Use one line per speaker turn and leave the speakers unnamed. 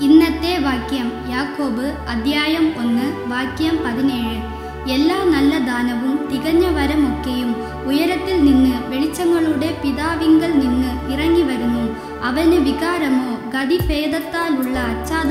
ഇന്നത്തെ വാക്യം യാക്കോബ് അദ്ധ്യായം ഒന്ന് വാക്യം പതിനേഴ്. എല്ലാ നല്ല ദാനവും തികഞ്ഞ വരമൊക്കെയും ഉയരത്തിൽ നിന്ന് വെളിച്ചങ്ങളുടെ പിതാവിങ്കൽ നിന്ന് ഇറങ്ങി വരുന്നു. അവന് വികാരമോ ഗതിഭേദത്താലുള്ള ആച്ഛാദനമോ